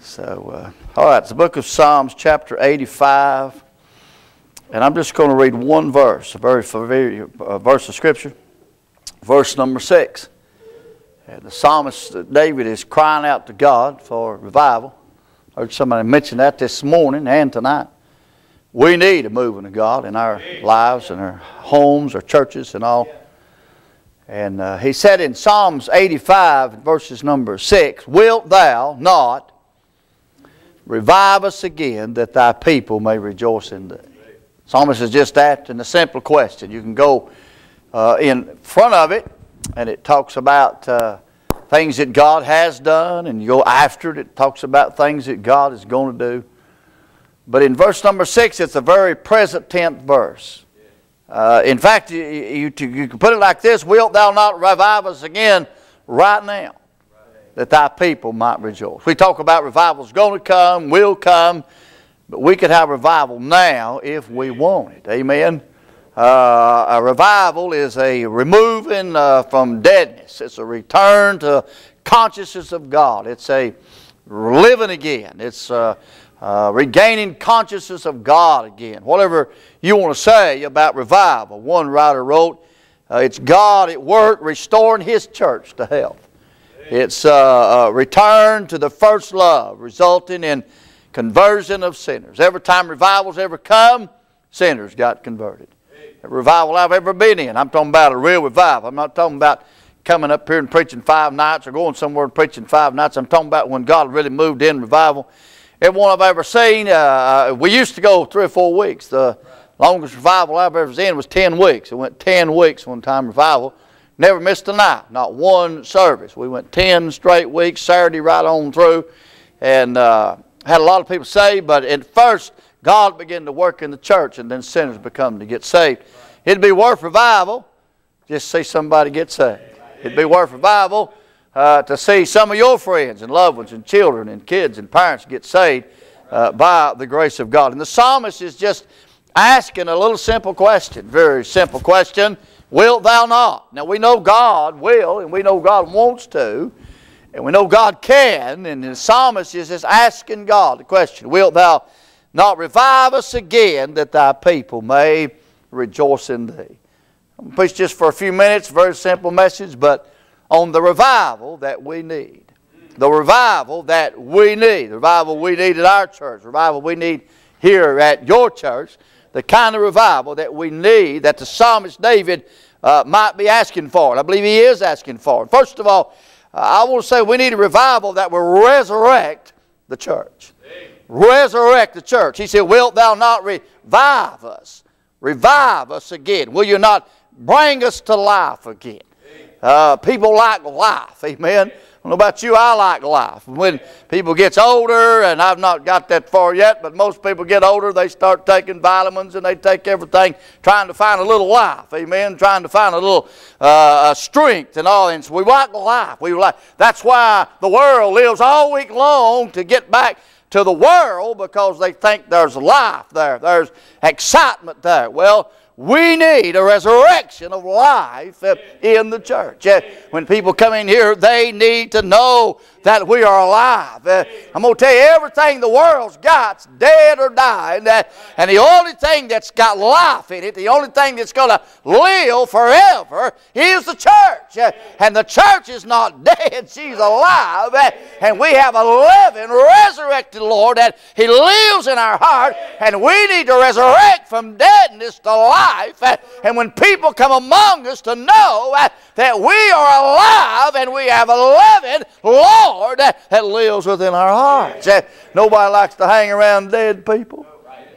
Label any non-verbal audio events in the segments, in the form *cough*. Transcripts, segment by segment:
So, uh, all right, the book of Psalms, chapter 85. And I'm just going to read one verse, a very familiar uh, verse of Scripture, verse number 6. And the psalmist uh, David is crying out to God for revival. I heard somebody mention that this morning and tonight. We need a moving of God in our lives and our homes, our churches, and all. And uh, he said in Psalms 85, verses number 6, Wilt thou not revive us again that thy people may rejoice in thee? Psalmist is just that asking a simple question. You can go uh, in front of it, and it talks about uh, things that God has done, and you go after it, it talks about things that God is going to do. But in verse number 6, it's a very present tense verse. Uh, in fact, you, you, you, can put it like this Wilt thou not revive us again right now, that thy people might rejoice? We talk about revival's going to come, will come, but we could have revival now if we want it. Amen. Uh, a revival is a removing uh, from deadness. It's a return to consciousness of God. It's a living again. It's uh, uh, regaining consciousness of God again. Whatever you want to say about revival. One writer wrote, uh, it's God at work restoring His church to health. It's uh, a return to the first love, resulting in conversion of sinners. Every time revivals ever come, sinners got converted. Every revival I've ever been in, I'm talking about a real revival. I'm not talking about coming up here and preaching five nights or going somewhere and preaching five nights. I'm talking about when God really moved in revival. Every one I've ever seen, uh, uh we used to go three or four weeks. The longest revival I've ever seen was 10 weeks. It went 10 weeks one time revival. Never missed a night, not one service. We went 10 straight weeks, Saturday right on through, and uh, had a lot of people saved. But at first, God began to work in the church, and then sinners become to get saved. It'd be worth revival just see somebody get saved. It'd be worth revival uh, to see some of your friends and loved ones and children and kids and parents get saved uh, by the grace of God. And the psalmist is just asking a little simple question, very simple question Wilt thou not? Now we know God will, and we know God wants to, and we know God can, and the psalmist is just asking God the question Wilt thou not revive us again that thy people may rejoice in thee? I'm preach just for a few minutes, very simple message, but on the revival that we need. The revival that we need. The revival we need at our church. The revival we need here at your church. The kind of revival that we need, that the psalmist David uh, might be asking for. And I believe he is asking for. it. First of all, uh, I want to say we need a revival that will resurrect the church. Amen. Resurrect the church. He said, Wilt thou not revive us? Revive us again. Will you not bring us to life again? Uh, people like life. Amen. Don't know about you, I like life. When people gets older, and I've not got that far yet, but most people get older, they start taking vitamins and they take everything, trying to find a little life. Amen. Trying to find a little uh, strength and all. And so we like life. We like. That's why the world lives all week long to get back to the world because they think there's life there, there's excitement there. Well, we need a resurrection of life in the church. When people come in here, they need to know that we are alive. Uh, I'm going to tell you, everything the world's got's dead or dying. Uh, and the only thing that's got life in it, the only thing that's going to live forever is the church. And the church is not *laughs* dead, she's alive. And we have a living, resurrected Lord that He lives in our heart. And we need to resurrect from deadness to life. Uh, and when people come among us to know uh, that we are alive and we have a living Lord Lord that lives within our hearts. Nobody likes to hang around dead people.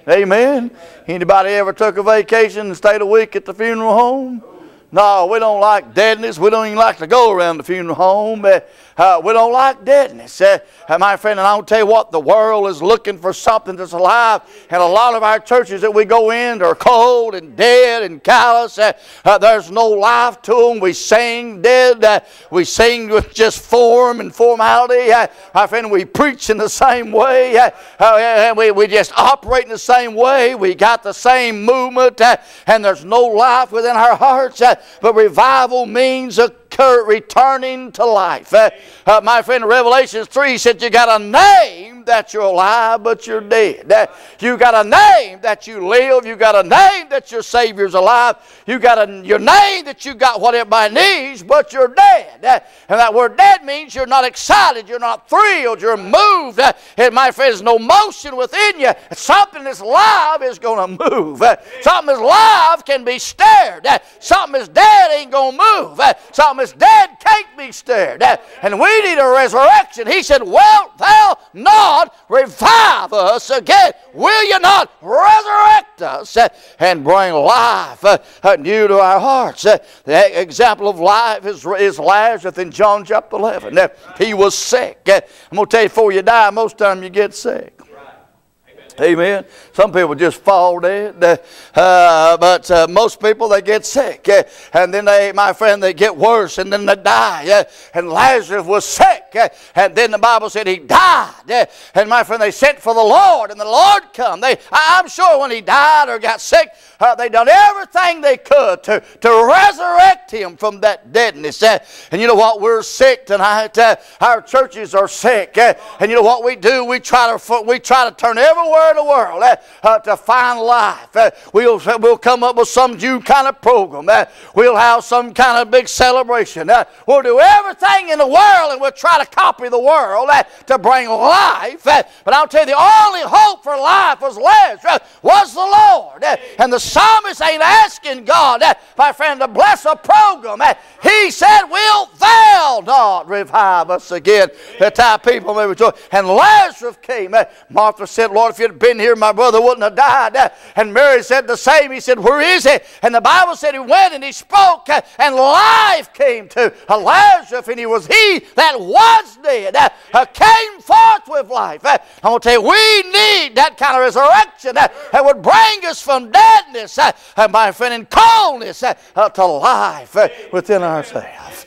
Amen. Anybody ever took a vacation and stayed a week at the funeral home? No, we don't like deadness. We don't even like to go around the funeral home. Uh, uh, we don't like deadness. Uh, my friend, and I'll tell you what, the world is looking for something that's alive. And a lot of our churches that we go in are cold and dead and callous. Uh, uh, there's no life to them. We sing dead. Uh, we sing with just form and formality. my friend, we preach in the same way. and we, we just operate in the same way. We got the same movement. and there's no life within our hearts. but revival means a returning to life. Uh, uh, my friend, Revelation 3 said you got a name that you're alive, but you're dead. You got a name that you live. You got a name that your Savior's alive. You got a, your name that you got what everybody needs, but you're dead. And that word dead means you're not excited, you're not thrilled, you're moved. And my friend, there's no motion within you. Something that's live is going to move. Something that's live can be stirred. Uh, something that's dead ain't going to move. Something that's dead can't be stirred. Uh, and we need a resurrection. He said, "Well, thou not revive us again? Will you not resurrect us uh, and bring life uh, new to our hearts? Uh, the example of life is, is Lazarus in John chapter 11. Uh, he was sick. I'm going to tell you, before you die, most time you get sick. Amen. Some people just fall dead, *laughs* uh, but uh, most people they get sick, uh, and then they, my friend, they get worse, and then they die. Uh, and Lazarus was sick, uh, and then the Bible said he died. Uh, and my friend, they sent for the Lord, and the Lord come. They, I, am sure when he died or got sick, they done everything they could to, to resurrect him from that deadness. and you know what? We're sick tonight. our churches are sick, and you know what we do? We try to we try to turn everywhere in the world uh, uh, to find life. Uh, we'll, we'll come up with some new kind of program. Uh, we'll have some kind of big celebration. We'll do everything in the world and we'll try to copy the world to bring life. but I'll tell you, the only hope for life was Lazarus, was the Lord. and the psalmist ain't asking God, my friend, to bless a program. he said, Will thou not revive us again? That our people may rejoice. And Lazarus came. Martha said, Lord, if you'd been here, my brother wouldn't have died. And Mary said the same. He said, Where is he? And the Bible said he went and he spoke, and life came to Lazarus, and he was he that was dead, uh, came forth with life. I'm going to tell you, we need that kind of resurrection that would bring us from deadness, uh, my friend, and coldness uh, to life within ourselves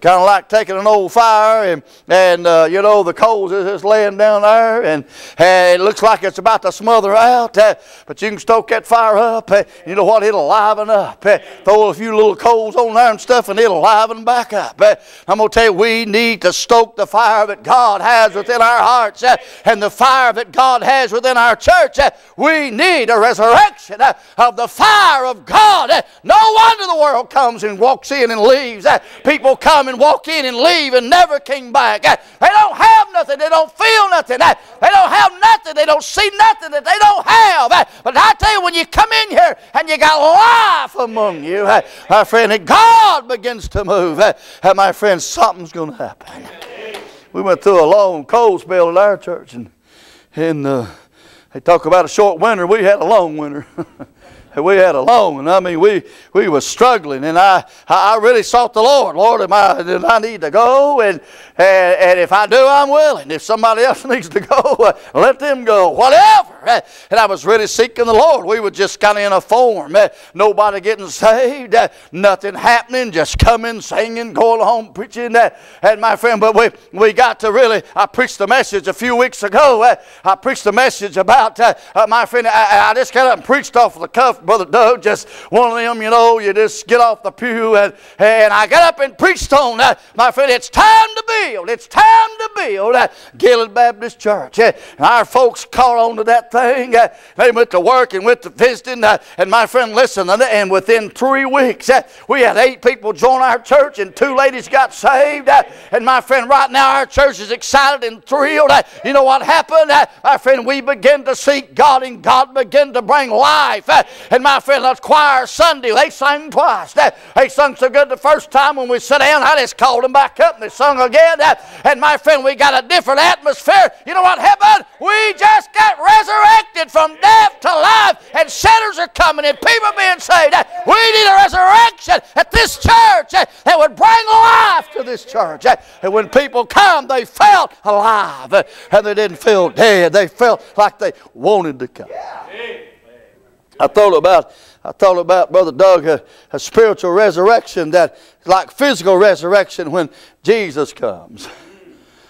kind of like taking an old fire and, and uh, you know, the coals is just laying down there and, and it looks like it's about to smother out. Uh, but you can stoke that fire up. Uh, you know what? It'll liven up. Uh, throw a few little coals on there and stuff and it'll liven back up. I'm going to tell you, we need to stoke the fire that God has within our hearts and the fire that God has within our church. we need a resurrection of the fire of God. no wonder the world comes and walks in and leaves. people come and walk in and leave and never came back. They don't have nothing. They don't feel nothing. They don't have nothing. They don't see nothing that they don't have. But I tell you, when you come in here and you got life among you, my friend, and God begins to move, uh, my friend, something's going to happen. We went through a long cold spell at our church, and, and uh, they talk about a short winter. We had a long winter. *laughs* we had a long, I mean, we we were struggling, and I I really sought the Lord. Lord, am I did I need to go? And and, and if I do, I'm willing. If somebody else *laughs* needs to go, uh, let them go. Whatever. Uh, and I was really seeking the Lord. We were just kind of in a form. Uh, nobody getting saved. Uh, nothing happening. Just coming, singing, going home, preaching. Uh, and my friend, but we we got to really. I preached the message a few weeks ago. Uh, I preached the message about my friend. I, I just up and preached off the cuff Brother Doug, just one of them, you know, you just get off the pew. And, and I got up and preached on that. My friend, it's time to build. It's time to build uh, Gilead Baptist Church. And our folks caught on to that thing. They went to work and went to visiting. Uh, and my friend, listen, and within three weeks, uh, we had eight people join our church and two ladies got saved. Uh, and my friend, right now our church is excited and thrilled. you know what happened? my friend, we began to seek God and God began to bring life. And my friend, the choir Sunday, they sang twice. They sung so good the first time when we sat down, I just called them back up and they sung again. And my friend, we got a different atmosphere. You know what happened? We just got resurrected from death to life, and sinners are coming and people being saved. We need a resurrection at this church that would bring life to this church. And when people come, they felt alive and they didn't feel dead. They felt like they wanted to come. I thought about I thought about Brother Doug a, a spiritual resurrection that like physical resurrection when Jesus comes. *laughs*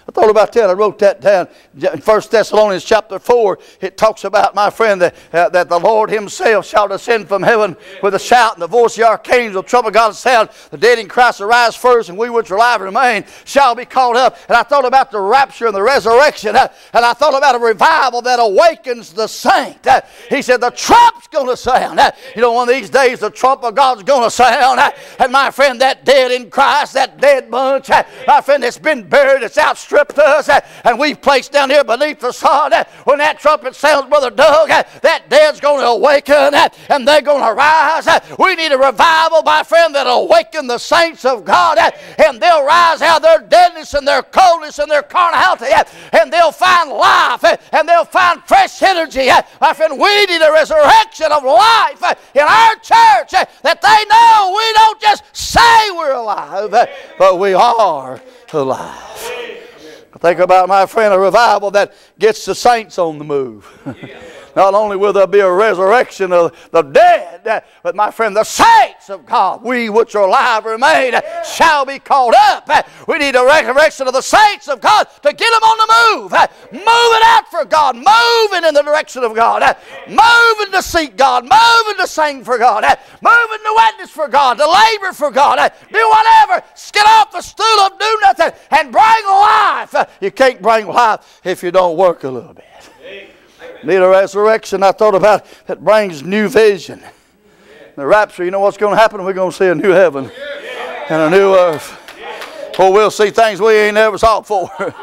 I thought about that. I wrote that down. 1 Thessalonians chapter 4, it talks about, my friend, that, uh, that the Lord himself shall descend from heaven with a shout and the voice of the archangel, trumpet God's sound. The dead in Christ arise first, and we which are alive remain shall be caught up. And I thought about the rapture and the resurrection. Uh, and I thought about a revival that awakens the saint. Uh, he said, the trump's going to sound. Uh, you know, one of these days, the trump of God's going to sound. Uh, and my friend, that dead in Christ, that dead bunch, uh, my friend that's been buried, it's outstretched stripped us uh, eh, and we've placed down here beneath the sod. Uh, eh, when that trumpet sounds, Brother Doug, uh, that dead's going to awaken and they're going to rise. We need a revival, my friend, that'll awaken the saints of God and they'll rise out of their deadness and their coldness and their carnality and they'll find life and they'll find fresh energy. My friend, we need a resurrection of life in our church that they know we don't just say we're alive, but we are alive. Think about, my friend, a revival that gets the saints on the move. Not only will there be a resurrection of the dead, but my friend, the saints of God, we which are alive remain, shall be called up. We need a resurrection of the saints of God to get them on the move. Moving out for God, moving in the direction of God, moving to seek God, moving to sing for God, moving to witness for God, to labor for God, do whatever. Get off the stool of do nothing and bring life. You can't bring life if you don't work a little bit. Need a resurrection. I thought about that brings new vision. The rapture, you know what's going to happen? We're going to see a new heaven and a new earth. Or we'll see things we ain't never sought before. *laughs*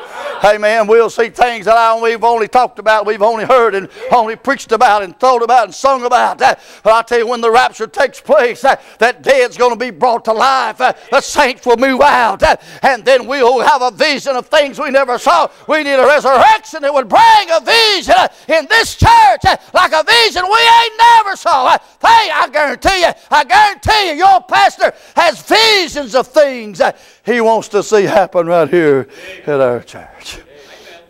Amen. We'll see things that I, we've only talked about, we've only heard and only preached about and thought about and sung about. Uh, but I tell you, when the rapture takes place, uh, that dead's going to be brought to life. Uh, the saints will move out. And then we'll have a vision of things we never saw. We need a resurrection that would bring a vision in this church like a vision we ain't never saw. Hey, I guarantee you, I guarantee you, your pastor has visions of things he wants to see happen right here at our church.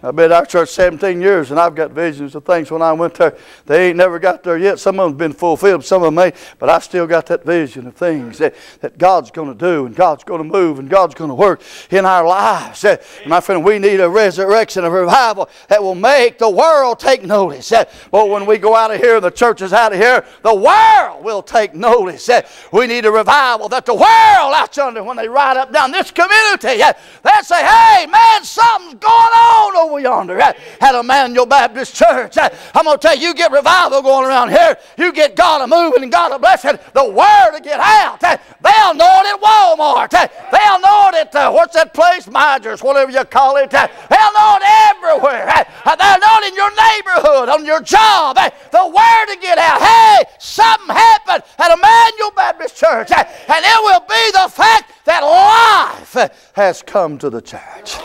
I've been at our church 17 years, and I've got visions of things when I went there. They ain't never got there yet. Some of them been fulfilled, some of them may, but I still got that vision of things that, that God's going to do, and God's going to move, and God's going to work in our lives. Uh, my friend, we need a resurrection, a revival that will make the world take notice. But when we go out of here, the church is out of here, the world will take notice. We need a revival that the world out under, when they ride up down this community, they'll say, hey, man, something's going on over yonder at, Immanuel Baptist Church. Uh, I'm going to tell you, you get revival going around here. You get God a moving and God a blessing. The word to get out. Uh, They'll know it at Walmart. Uh, They'll know it at, uh, what's that place? Meijers, whatever you call it. They'll know it everywhere. They'll know it in your neighborhood, on your job. The word to get out. Hey, something happened at Immanuel Baptist Church. And it will be the fact that life has come to the church.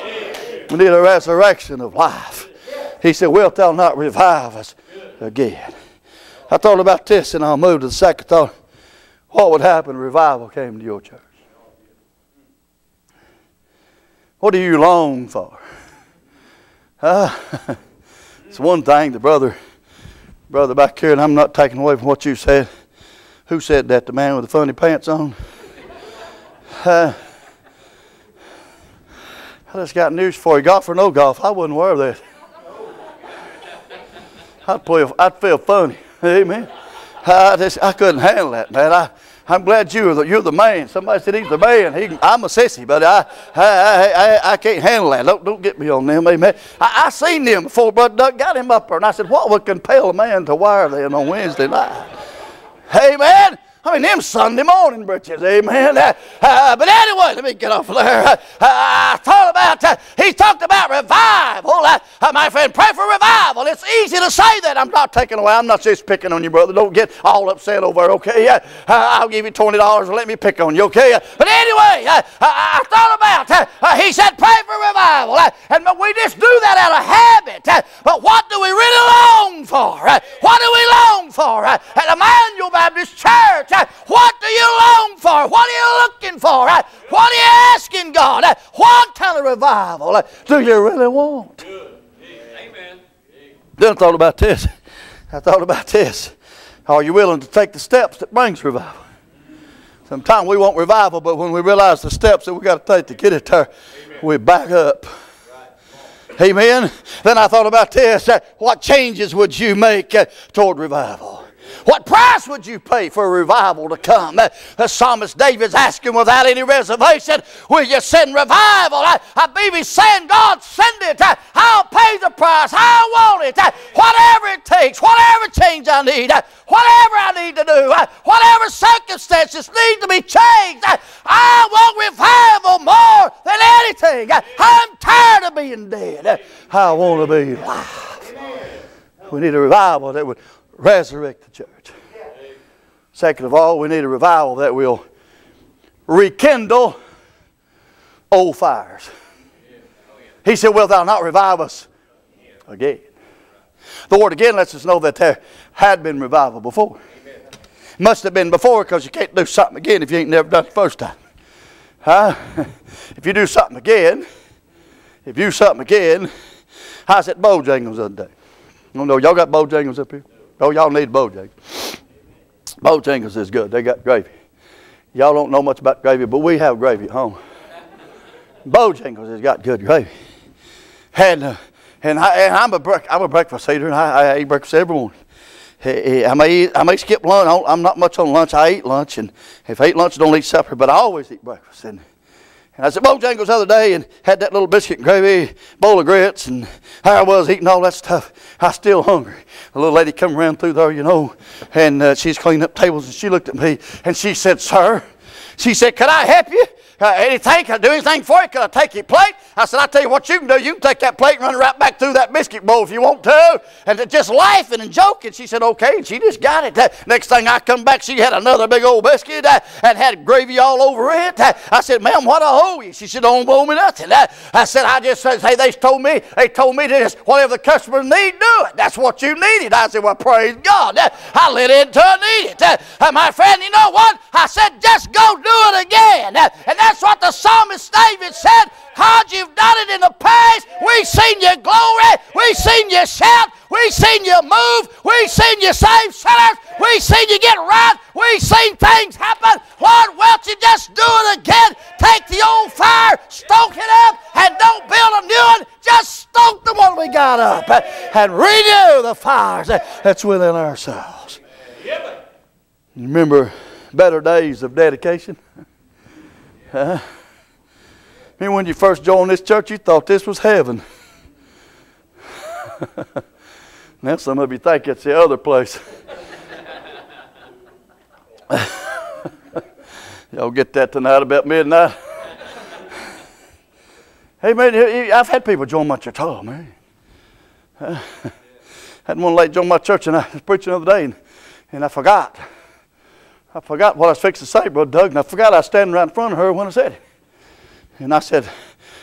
We need a resurrection of life. He said, Wilt thou not revive us again? I thought about this and I'll move to the second thought. What would happen if revival came to your church? What do you long for? Uh, *laughs* it's one thing, the brother, brother back here, and I'm not taking away from what you said. Who said that? The man with the funny pants on? Uh, I just got news for you. Golf or no golf, I wouldn't wear that. I'd feel, I'd feel funny. Amen. I just I couldn't handle that, man. I, I'm glad the, you're the man. Somebody said he's the man. He, I'm a sissy, but I, I, I, I, can't handle that. Don't, don't get me on them, amen. I, I seen them before, Brother Doug got him up there, and I said, what would compel a man to wear them on Wednesday night? Amen. I mean, them Sunday morning breeches, amen. Uh, *laughs* uh, but anyway, let me get off there. Uh, I thought about, uh, he talked about revival. Uh, uh, my friend, pray for revival. It's easy to say that. I'm not taking away, I'm not just picking on you, brother. Don't get all upset over it, okay? I'll give you $20 and let me pick on you, okay? But anyway, I thought about, he said, pray for revival. and we just do that out of habit. but what do we really long for? what do we long for? at Immanuel Baptist Church, what do you long for? What are you looking for? What are you asking God? What kind of revival do you really want? Amen. Then I thought about this. I thought about this. Are you willing to take the steps that brings revival? Sometimes we want revival, but when we realize the steps that we got to take to get it there, Amen. we back up. Amen. Then I thought about this. What changes would you make uh, toward revival? What price would you pay for a revival to come? Uh, the psalmist David's asking without any reservation, Will you send revival? I, I believe he's saying, God, send it. Uh, I'll pay the price. I want it. Uh, whatever it takes, whatever change I need, whatever I need to do, whatever circumstances need to be changed, I want revival more than anything. I'm tired of being dead. I want to be alive. We need a revival that would resurrect the church. Second of all, we need a revival that will rekindle old fires. He said, Will thou not revive us again? The word again lets us know that there had been revival before. Must have been before because you can't do something again if you ain't never done it the first time. Huh? *laughs* If you do something again, if you do something again, how's that Bojangles the other day? No, know, y'all got Bojangles up here? Oh, y'all need Bojangles. Bojangles is good. They got gravy. Y'all don't know much about gravy, but we have gravy at home. Bojangles has got good gravy. And, uh, and, I, I'm, a I'm a breakfast eater, and I, I eat breakfast every morning. I may, eat, I may skip lunch. I'm not much on lunch. I eat lunch, and if I eat lunch, I don't eat supper, but I always eat breakfast. And and I said, Bojangles the other day and had that little biscuit and gravy, bowl of grits, and there I was eating all that stuff. I still hungry. A little lady come around through there, you know, and uh, she's cleaning up tables, and she looked at me and she said, Sir, she said, Could I help you? Uh, anything? Can I do anything for you? Can I take your plate? I said, I'll tell you what you can do. You can take that plate and run it right back through that biscuit bowl if you want to. And just laughing and joking. She said, okay. And she just got it. Uh, next thing I come back, she had another big old biscuit uh, and had gravy all over it. Uh, I said, ma'am, what I owe you? She said, don't owe me nothing. Uh, I said, I just said, hey, they told me, they told me just, whatever the customers need, do it. That's what you needed. I said, well, praise God. I let it I need it. My friend, you know what? I said, just go do it again. And that's what the psalmist David said. God, you've done it in the past. We've seen your glory. We've seen you shout. We've seen you move. We've seen you save sinners. We've seen you get right. We've seen things happen. Lord, won't you just do it again? Take the old fire, stoke it up, and don't build a new one. Just stoke the one we got up and renew the fires that's within ourselves. Remember better days of dedication? Huh? I mean, when you first joined this church, you thought this was heaven. *laughs* now some of you think it's the other place. *laughs* Y'all get that tonight about midnight? hey, man, I've had people join my church. Oh, man. I *laughs* had one late join my church, and I was preaching the other day, and, and I forgot. I forgot what I was fixing to say, Brother Doug, and I forgot I was standing right in front of her when I said it. And I said,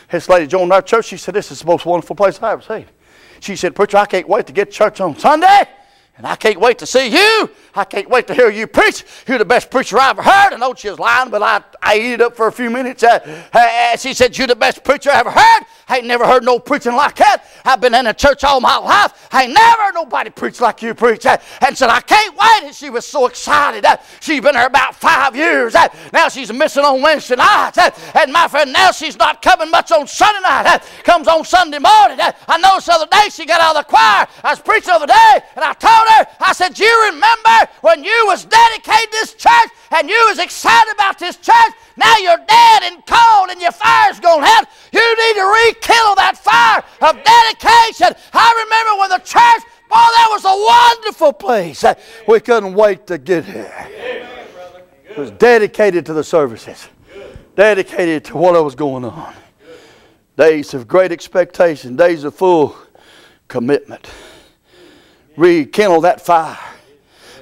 this lady joined our church. She said, this is the most wonderful place I ever seen. She said, Preacher, I can't wait to get to church on Sunday. And I can't wait to see you. I can't wait to hear you preach. You're the best preacher I ever heard. I know she was lying, but I, I ate it up for a few minutes. Uh, uh, she said, You're the best preacher I ever heard. I ain't never heard no preaching like that. I've been in a church all my life. I ain't never heard nobody preach like you preach. Uh, and said, I can't wait. And she was so excited. Uh, she's been here about five years. Uh, now she's missing on Wednesday nights. Uh, and my friend, now she's not coming much on Sunday night. Uh, comes on Sunday morning. Uh, I noticed the other day she got out of the choir. I was preaching the other day, and I told I said, you remember when you was dedicated this church and you was excited about this church? Now you're dead and cold and your fire's gone out. You need to rekindle that fire of dedication. I remember when the church, boy, that was a wonderful place. We couldn't wait to get here. It was dedicated to the services, dedicated to what was going on. Days of great expectation, days of full commitment rekindle that fire.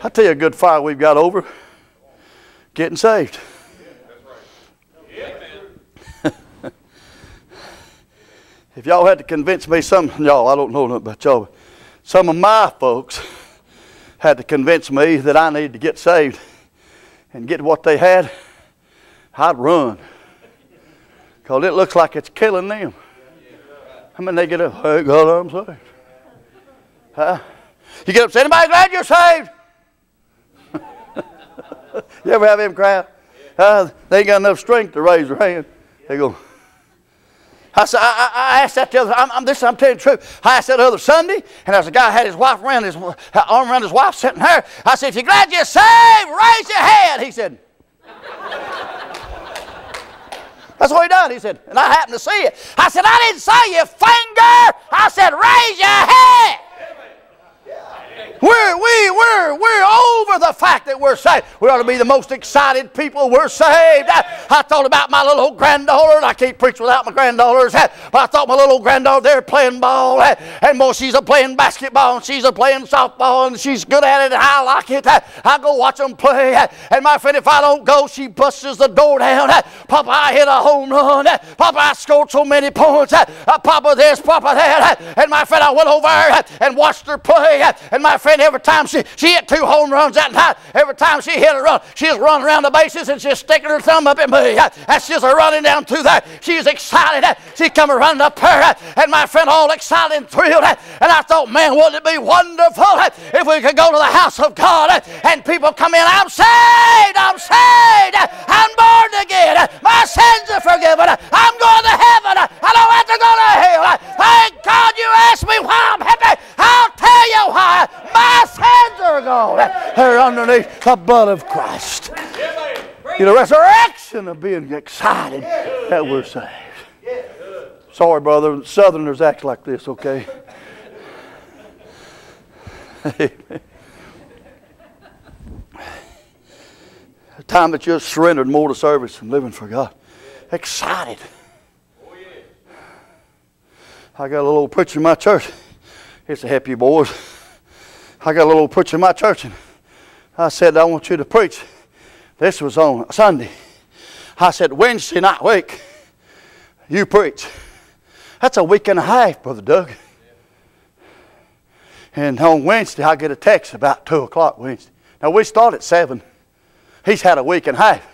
I tell you a good fire we've got over getting saved. *laughs* if y'all had to convince me, some y'all, I don't know nothing about y'all, some of my folks had to convince me that I needed to get saved and get what they had, I'd run. Because it looks like it's killing them. I mean, they get up, hey, God, I'm saved. Huh? You get up say, anybody glad you're saved? *laughs* you ever have him cry? Uh, they ain't got enough strength to raise their hand. They go, I said, I, I, asked that the other. I'm, I'm, this, I'm telling the truth. I asked that other Sunday, and there's a guy had his wife around his arm around his wife sitting there. I said, if you're glad you're saved, raise your hand. He said. *laughs* That's what he done. He said, and I happened to see it. I said, I didn't say your finger. I said, raise your hand. We're, we, we're, we're over the fact that we're saved. We ought to be the most excited people. We're saved. I, I thought about my little granddaughter. and I can't preach without my granddaughters. But I thought my little granddaughter there playing ball. And boy, she's a playing basketball and she's a playing softball and she's good at it and I like it. I go watch them play. And my friend, if I don't go, she busts the door down. Papa, I hit a home run. Papa, I scored so many points. Uh, Papa this, Papa that. And my friend, I went over and watched her play. And my friend, friend, every time she, she hit two home runs that night, every time she hit a run, she's running around the bases and she's sticking her thumb up at me. And she's running down through that. She's excited. She come running up her. And my friend all excited and thrilled. And I thought, man, wouldn't it be wonderful if we could go to the house of God and people come in, I'm saved, I'm saved, I'm born again, my sins are forgiven, I'm going to heaven, I don't have to go to hell. Thank God you asked me why I'm happy. I'll tell you why. My sins are gone. They're underneath the blood of Christ. You know, resurrection of being excited that we're saved. Sorry, brother. Southerners act like this, okay? the *laughs* time that you're surrendered more to service and living for God. Excited. I got a little preacher in my church. It's to help you boys. I got a little preacher in my church, and I said, I want you to preach. This was on Sunday. I said, Wednesday night week, you preach. That's a week and a half, Brother Doug. And on Wednesday, I get a text about 2 o'clock Wednesday. Now, we start at 7. He's had a week and a half.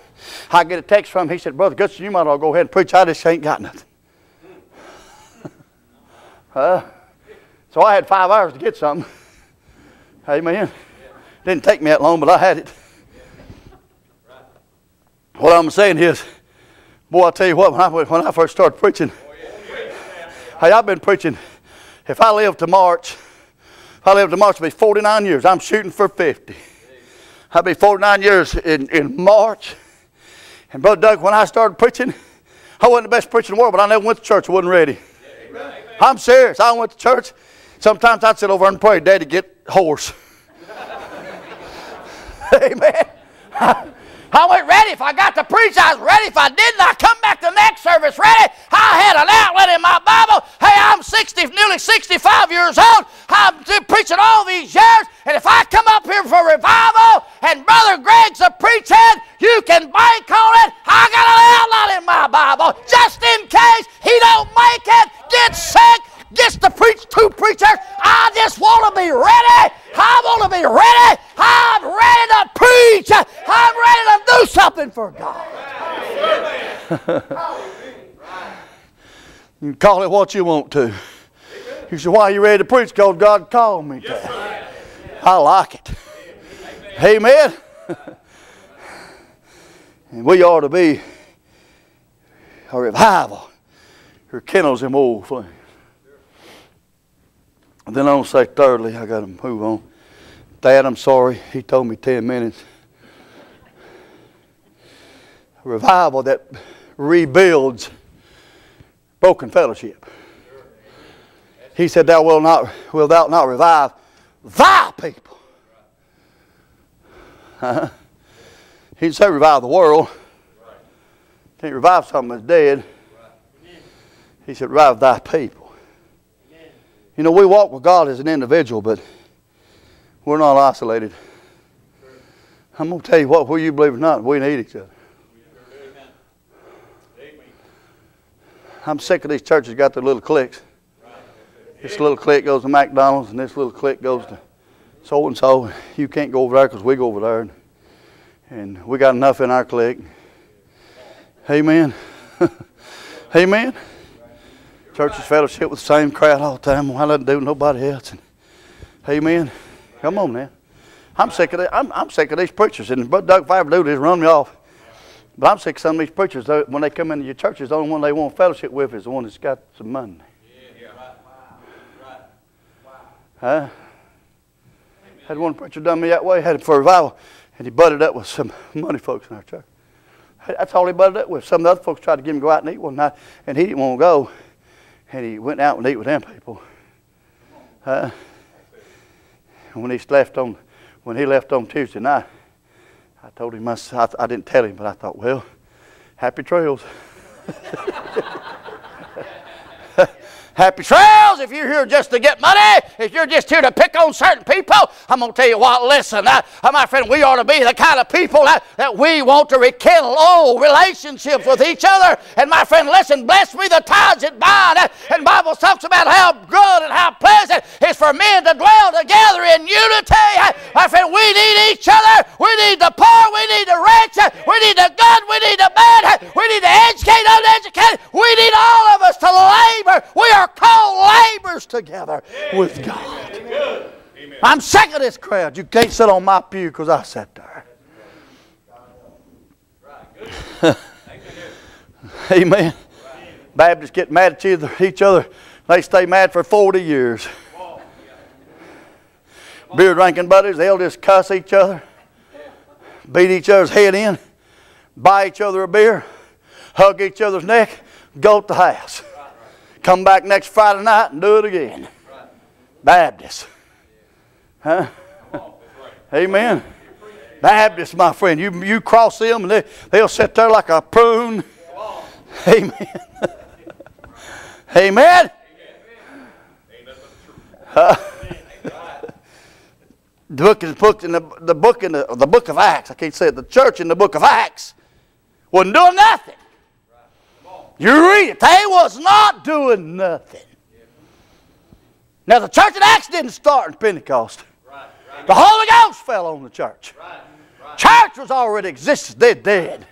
I get a text from him. He said, Brother Goodson, you might all go ahead and preach. I just ain't got nothing. So I had five hours to get something. *laughs* Amen. Didn't take me that long, but I had it. What I'm saying is, boy, I tell you what, when I, when I first started preaching, hey, I've been preaching. If I live to March, if I live to March, it'll be 49 years. I'm shooting for 50. I'll be 49 years in, in March. And Brother Doug, when I started preaching, I wasn't the best preacher in the world, but I never went to church. I wasn't ready. I'm serious. I went to church. Sometimes I'd sit over and pray, Daddy, get horse. *laughs* Amen. *laughs* I went ready. If I got to preach, I was ready. If I didn't, I come back to next service ready. I had an outlet in my Bible. Hey, I'm 60, nearly 65 years old. I'm preaching all these years. And if I come up here for revival and Brother Greg's a preaching, you can bank on it. I got an outlet in my Bible just in case he don't make it, get sick, gets to preach two preachers. I just want to be ready. I want to be ready. I'm ready to preach. I'm ready to something for God. *laughs* you can call it what you want to. You say, why are you ready to preach? Because God called me to. I like it. Amen. *laughs* and we ought to be a revival. Your kennels them old flames. Then I want to say, thirdly, I got to move on. Dad, I'm sorry. He told me 10 minutes. Revival that rebuilds broken fellowship. He said, Thou wilt not, wilt thou not revive thy people. Uh-huh. He didn't say revive the world. Can't revive something that's dead. He said, revive thy people. You know, we walk with God as an individual, but we're not isolated. I'm going to tell you what, whether you believe or not, we need each other. I'm sick of these churches got their little cliques. This little clique goes to McDonald's, and this little clique goes to so and so. You can't go over there because we go over there. And we got enough in our clique. Amen. *laughs* Amen. Churches fellowship with the same crowd all the time. Why let do nobody else? And, amen. Come on now. I'm sick of that. I'm, I'm sick of these preachers. And Brother Doug Fiver do this run me off. But I'm sick of some of these preachers, when they come into your churches, the only one they want fellowship with is the one that's got some money. Yeah, right. right, Huh? Had one preacher done me that way, had him for a revival, and he butted up with some *laughs* money folks in our church. That's all he butted up with. Some of the other folks tried to get him to go out and eat one night, and he didn't want to go. And he went out and eat with them people. Uh, when he left on, when he left on Tuesday night, I told him I, I didn't tell him, but I thought, well, happy trails. *laughs* Happy trails if you're here just to get money, if you're just here to pick on certain people. I'm going to tell you what, listen, uh, uh, my friend, we ought to be the kind of people that, that we want to rekindle old relationships with each other. And my friend, listen, bless me the ties that bind. Uh, and Bible talks about how good and how pleasant it is for men to dwell together in unity. My friend, we need each other. We need the poor. We need the rich. We need the good. We need the bad. We need the educated, uneducated. We need all of us to labor. We are are co-laborers together with God. I'm sick of this crowd. You can't sit on my pew because I sat there. *laughs* Amen. Baptists get mad at each other. They stay mad for 40 years. Beer drinking buddies, they'll just cuss each other, beat each other's head in, buy each other a beer, hug each other's neck, go to the house. Come back next Friday night and do it again. Baptist. Huh? Amen. Baptist, my friend. You, you cross them and they, they'll sit there like a prune. Amen. *laughs* Amen. Uh, the book is book in the, the book in the, the book of Acts. I can't say it. The church in the book of Acts wasn't doing nothing. You read it. They was not doing nothing. Now, the church of Acts didn't start in Pentecost. The Holy Ghost fell on the church. Church was already existed. They're dead.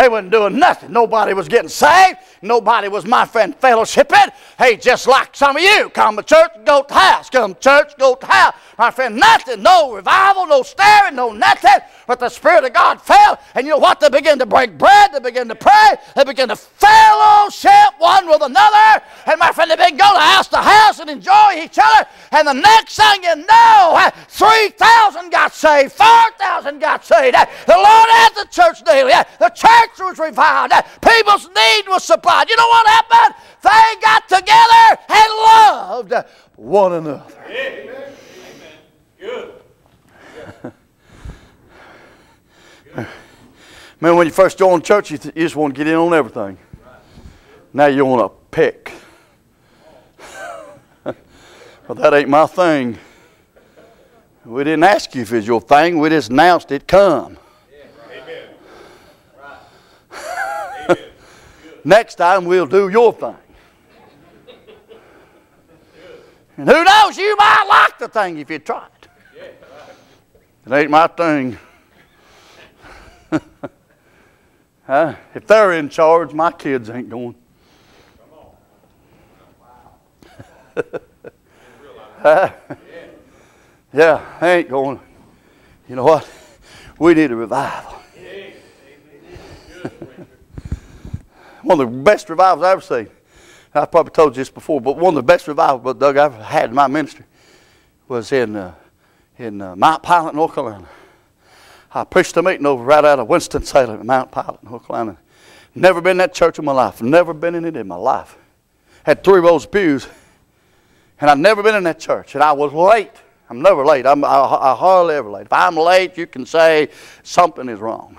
They wasn't doing nothing. Nobody was getting saved. Nobody was my friend fellowshipping. Hey, just like some of you, come to church, go to house. Come to church, go to house. My friend, nothing, no revival, no staring, no nothing. But the Spirit of God fell, and you know what? They began to break bread, they began to pray, they began to fellowship one with another. And my friend, they began to go to house to house and enjoy each other. And the next thing you know, 3,000 got saved, 4,000 got saved. The Lord had the church daily. The church was revived. People's need was supplied. You know what happened? They got together and loved one another. Amen. Good. Man, when you first join church, you, you just want to get in on everything. Now you want to pick. *laughs* well, that ain't my thing. We didn't ask you if it's your thing. We just announced it come. Next time we'll do your thing. And who knows, you might like the thing if you try it. It ain't my thing. *laughs* huh? If they're in charge, my kids ain't going. *laughs* Yeah, I ain't going. You know what? We need a revival. One of the best revivals I've ever seen. I've probably told you this before, but one of the best revivals, Doug, I've had in my ministry was in, uh, in uh, Mount Pilot, North Carolina. I preached a meeting over right out of Winston-Salem, Mount Pilot, North Carolina. Never been in that church in my life. Never been in it in my life. Had three rows of pews, and I'd never been in that church. And I was late. I'm never late. I'm, I, I hardly ever late. If I'm late, you can say something is wrong.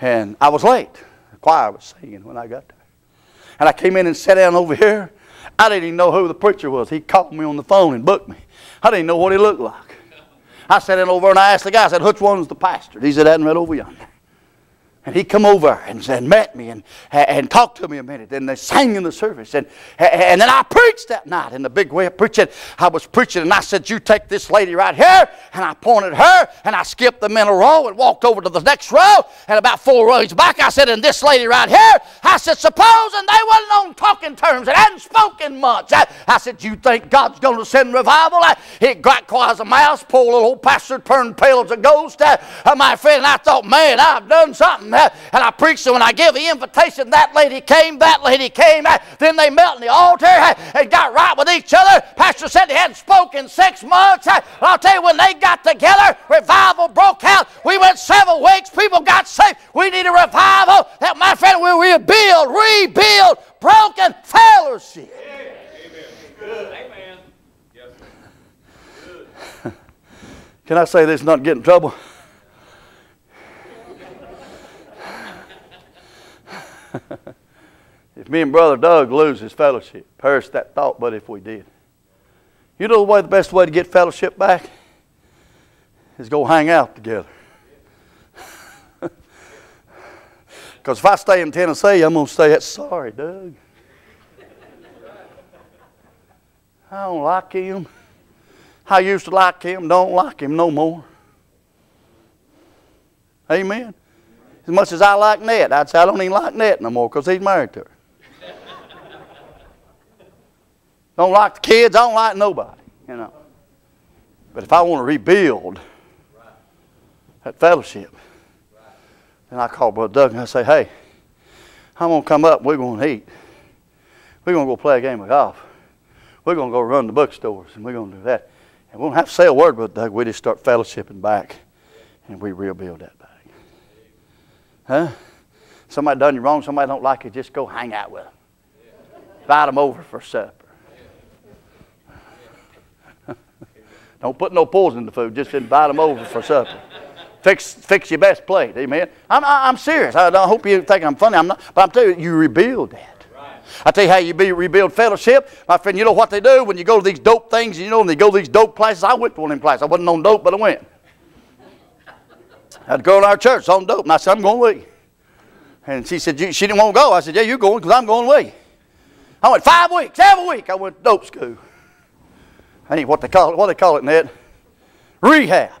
And I was late choir was singing when I got there. And I came in and sat down over here. I didn't even know who the preacher was. He called me on the phone and booked me. I didn't know what he looked like. I sat in over and I asked the guy, I said, which one's the pastor? He said, that right over yonder. And he come over and, and met me and, and talked to me a minute. And they sang in the service. And, and then I preached that night in the big way of preaching. I was preaching and I said, You take this lady right here. And I pointed her and I skipped the middle row and walked over to the next row. And about four rows back, I said, And this lady right here, I said, Supposing they wasn't on talking terms and hadn't spoken much. I, I said, You think God's going to send revival? I, it got quiet a mouse. Poor little old pastor turned pale as a ghost. Uh, my friend, I thought, Man, I've done something And I preached, and when I gave the invitation, that lady came, that lady came. Then they met in the altar and got right with each other. Pastor said they hadn't spoken six months. I'll tell you, when they got together, revival broke out. We went seven weeks. People got saved. We need a revival. That, my friend, we rebuild, rebuild broken fellowship. Amen. Good. Amen. Yes. Can I say this? Not get in trouble. *laughs* if me and Brother Doug lose his fellowship, perish that thought, but if we did. You know the way the best way to get fellowship back? Is go hang out together. *laughs* Because if I stay in Tennessee, I'm going to stay at sorry, Doug. I don't like him. I used to like him, don't like him no more. Amen. As much as I like Ned, I'd say I don't even like Ned no more because he's married to her. *laughs* don't like the kids, I don't like nobody, you know. But if I want to rebuild that fellowship, then I call Brother Doug and I say, hey, I'm going to come up we're going to eat. We're going to go play a game of golf. We're going to go run the bookstores and we're going to do that. And we don't have to say a word, Brother Doug. We just start fellowshipping back and we rebuild that. Huh? Somebody done you wrong, somebody don't like you, just go hang out with them. Invite them over for supper. *laughs* don't put no poison in the food, just invite them over for supper. Fix, fix your best plate. Amen. I'm, I'm serious. I, I hope you think I'm funny. I'm not. But I'm telling you, you rebuild that. I tell you how you be, rebuild fellowship. My friend, you know what they do when you go to these dope things, you know, when they go to these dope places. I went to one of them places. I wasn't on dope, but I went. Had a girl in our church on dope, and I said, I'm going you. And she said, she didn't want to go. I said, yeah, you're going because I'm going you. I went five weeks, every week I went to dope school. I ain't what they call it, what they call it, Ned? Rehab.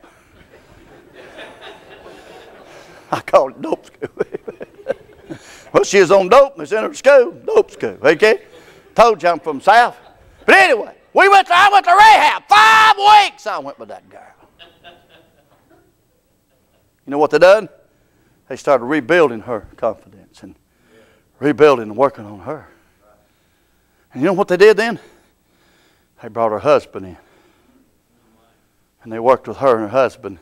*laughs* I call it dope school. *laughs* well, she was on dope and in her school, dope school. Okay? Told you I'm from South. But anyway, we went to, I went to rehab. Five weeks I went with that girl. You know what they done? They started rebuilding her confidence and rebuilding and working on her. And you know what they did then? They brought her husband in. And they worked with her and her husband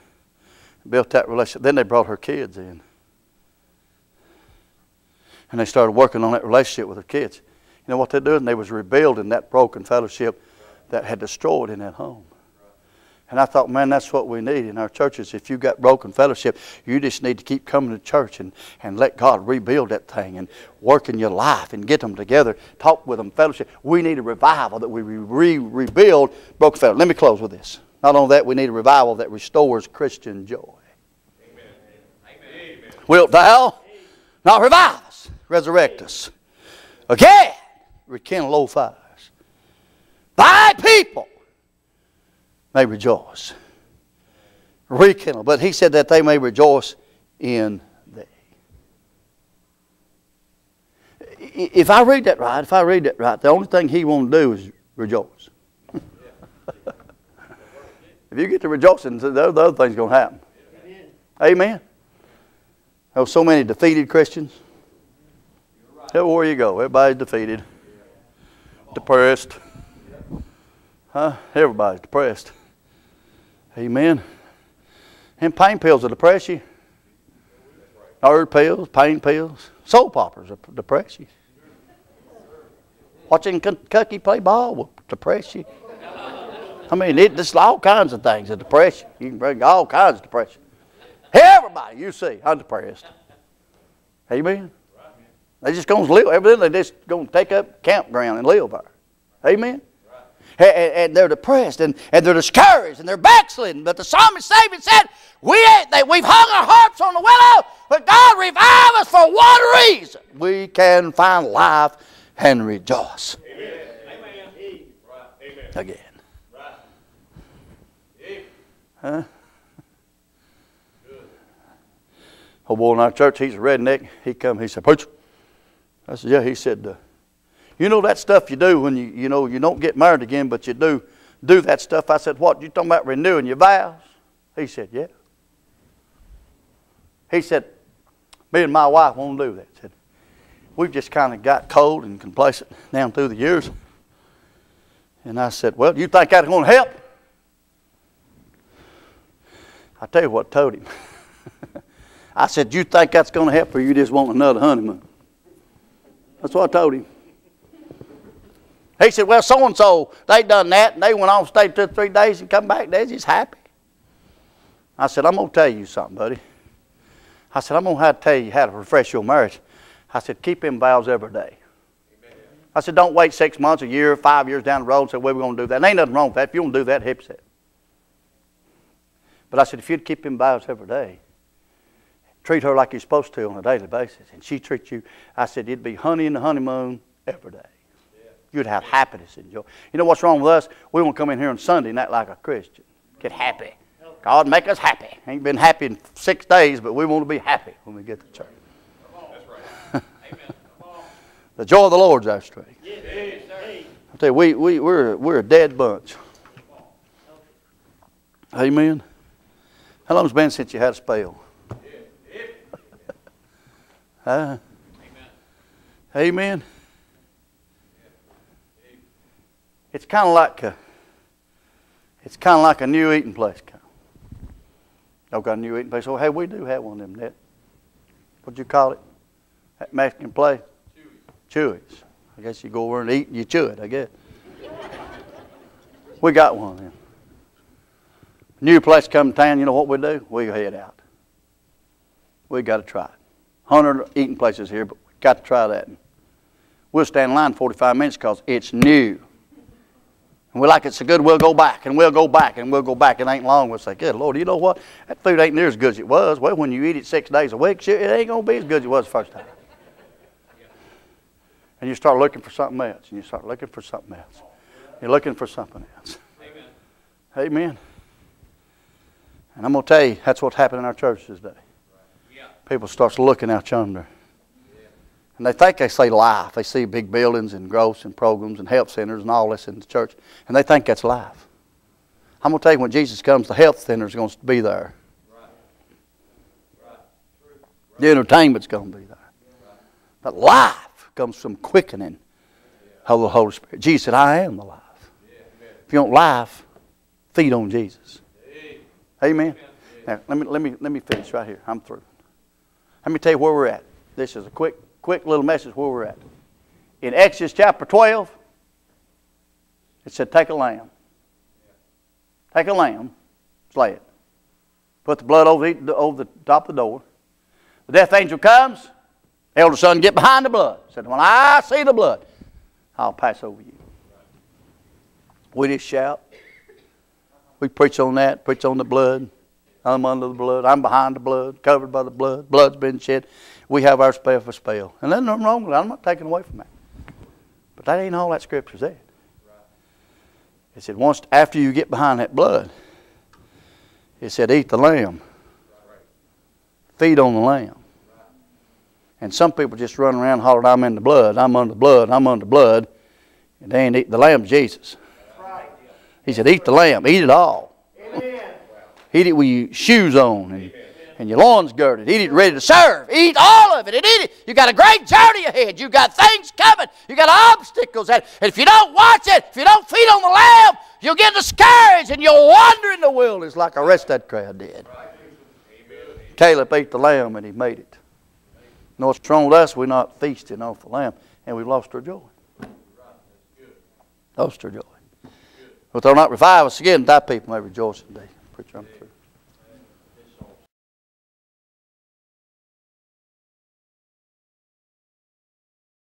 built that relationship. Then they brought her kids in. And they started working on that relationship with her kids. You know what they're doing? They was rebuilding that broken fellowship that had destroyed in that home. And I thought, man, that's what we need in our churches. If you've got broken fellowship, you just need to keep coming to church and, and let God rebuild that thing and work in your life and get them together, talk with them, fellowship. We need a revival that we re- rebuild broken fellowship. Let me close with this. Not only that, we need a revival that restores Christian joy. Amen. Wilt thou not revive us, resurrect us? Again, rekindle old fires. Thy people may rejoice. Rekindle. But he said that they may rejoice in thee. If I read that right, if I read that right, the only thing he wants to do is rejoice. *laughs* If you get to rejoicing, the other thing's going to happen. Amen. There's so many defeated Christians. Right. Everywhere you go, everybody's defeated, depressed. Huh? Everybody's depressed. Amen. And pain pills will depress you. Nerve pills, pain pills, soul poppers will depress you. Watching Kentucky play ball will depress you. I mean, it, there's all kinds of things. A depression. You can bring all kinds of depression. Everybody you see, I'm depressed. Amen. They just going to live. Evidently, they just going to take up campground and live there. Amen. And, and, they're depressed and, and they're discouraged and they're backsliding. But the psalmist David said, we ain't, they, We've hung our harps on the willow, but God revive us for one reason. We can find life and rejoice. Amen. Amen. Again. Huh? Old boy in our church, he's a redneck. He come, he said, Preacher. I said, Yeah. He said, uh, You know that stuff you do when you, you know, you don't get married again, but you do do that stuff. I said, What? You talking about renewing your vows? He said, Yeah. He said, Me and my wife won't do that. Said, We've just kind of got cold and complacent down through the years. And I said, Well, you think that's going to help? I tell you what I told him. *laughs* I said, You think that's going to help, or you just want another honeymoon? That's what I told him. He said, Well, so and so, they done that, and they went on, stayed two or three days, and come back. They're just happy. I said, I'm going to tell you something, buddy. I said, I'm going to have to tell you how to refresh your marriage. I said, keep them vows every day. I said, don't wait six months, a year, five years down the road and say, well, we're going to do that. And ain't nothing wrong with that. If you want to do that, hip set. But I said, if you'd keep them vows every day, treat her like you're supposed to on a daily basis, and she treats you, I said, it'd be honey in the honeymoon every day. You'd have happiness and joy. You know what's wrong with us? We want to come in here on Sunday and act like a Christian. Get happy. God make us happy. Ain't been happy in six days, but we want to be happy when we get to church. *laughs* the joy of the Lord's our strength. I tell you, we, we, we're, we're a dead bunch. Amen. How long has it been since you had a spell? *laughs* huh? Amen. It's kind of like a, it's kind of like a new eating place. Y'all got a new eating place? Oh, hey, we do have one of them, Ned. What'd you call it? That Mexican place? Chuy's. I guess you go over and eat and you chew it, I guess. we got one of them. New place come to town, you know what we do? We head out. We got to try it. 100 eating places here, but we got to try that. We'll stand in line 45 minutes because it's new. And we're like, it's so good, we'll go back, and we'll go back, and we'll go back. It ain't long. We'll say, good Lord, you know what? That food ain't near as good as it was. Well, when you eat it six days a week, it ain't going to be as good as it was the first time. And you start looking for something else, and you start looking for something else. You're looking for something else. Amen. Amen. And I'm going to tell you, that's what's happening in our churches today. People starts looking out yonder. And they think they see life. They see big buildings and growths and programs and health centers and all this in the church. And they think that's life. I'm going to tell you, when Jesus comes, the health center is going to be there. The entertainment's going to be there. But life comes from quickening of the Holy Spirit. Jesus said, I am the life. If you want life, feed on Jesus. Amen. Now, let me, let, me, let me finish right here. I'm through. Let me tell you where we're at. This is a quick quick little message where we're at. In Exodus chapter 12, it said, Take a lamb. Take a lamb, slay it. Put the blood over the, over the top of the door. The death angel comes. Elder son, get behind the blood. Said, When I see the blood, I'll pass over you. We just shout. We preach on that, preach on the blood. I'm under the blood. I'm behind the blood, covered by the blood. Blood's been shed we have our spell for spell. And there's nothing wrong with that. I'm not taking away from that. But that ain't all that scripture said. It said once after you get behind that blood, it said eat the lamb. Feed on the lamb. And some people just run around hollering, I'm in the blood, I'm under the blood, I'm under blood. And they ain't eat the lamb Jesus. He said, eat the lamb, eat it all. Amen. Eat it with your shoes on and and your loins girded. Eat it ready to serve. Eat all of it and eat it. You got a great journey ahead. You got things coming. You got obstacles. And if you don't watch it, if you don't feed on the lamb, you'll get discouraged and you'll wander in the wilderness like the rest of that crowd did. Caleb ate the lamb and he made it. Know what's wrong with us? We're not feasting off the lamb and we've lost our joy. Lost our joy. But they'll not revive us again. Thy people may rejoice in thee. Preacher.